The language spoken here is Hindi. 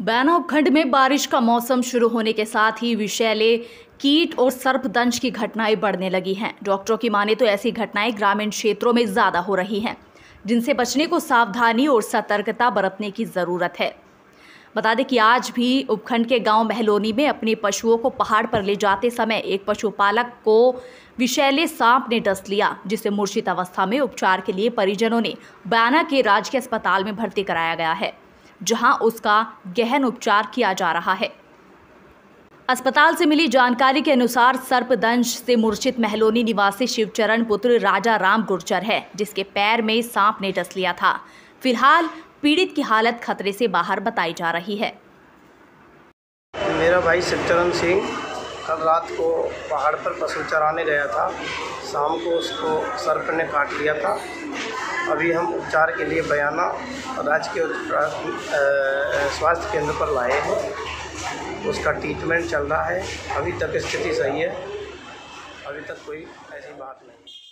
बैना उपखंड में बारिश का मौसम शुरू होने के साथ ही विषैले, कीट और सर्पदंश की घटनाएँ बढ़ने लगी हैं। डॉक्टरों की माने तो ऐसी घटनाएँ ग्रामीण क्षेत्रों में ज़्यादा हो रही हैं, जिनसे बचने को सावधानी और सतर्कता बरतने की ज़रूरत है। बता दें कि आज भी उपखंड के गाँव महलोनी में अपने पशुओं को पहाड़ पर ले जाते समय एक पशुपालक को विषैले सांप ने डस लिया, जिसे मूर्छित अवस्था में उपचार के लिए परिजनों ने बयाना के राजकीय अस्पताल में भर्ती कराया गया है। जहाँ उसका गहन उपचार किया जा रहा है। अस्पताल से मिली जानकारी के अनुसार सर्पदंश से मूर्छित महलोनी निवासी शिवचरण पुत्र राजा राम गुर्जर है, जिसके पैर में सांप ने डस लिया था। फ़िलहाल पीड़ित की हालत खतरे से बाहर बताई जा रही है। मेरा भाई शिवचरण सिंह कल रात को पहाड़ पर पशु चराने गया था। शाम को उसको सर्प ने काट लिया था। अभी हम उपचार के लिए बयाना राजकीय स्वास्थ्य केंद्र पर लाए हैं। उसका ट्रीटमेंट चल रहा है। अभी तक स्थिति सही है। अभी तक कोई ऐसी बात नहीं।